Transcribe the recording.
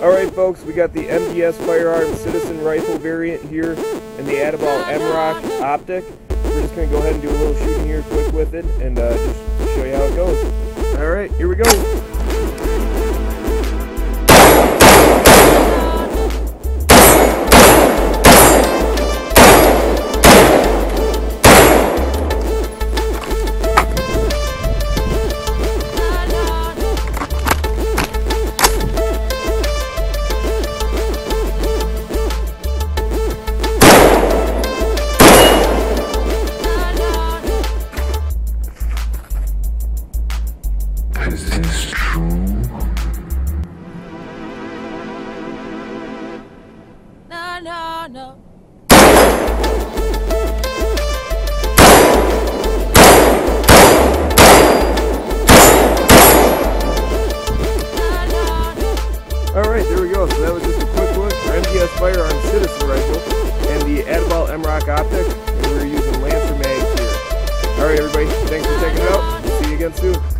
Alright folks, we got the MGS Firearm Citizen Rifle variant here and the Atibal MROC Optic. We're just going to go ahead and do a little shooting here quick with it and uh, just show you how it goes. Alright, here we go. No. Alright, there we go. So that was just a quick look for MGS Firearm Citizen Rifle and the Atibal MROC Optic. And we were using Lancer mags here. Alright everybody, thanks for checking it out.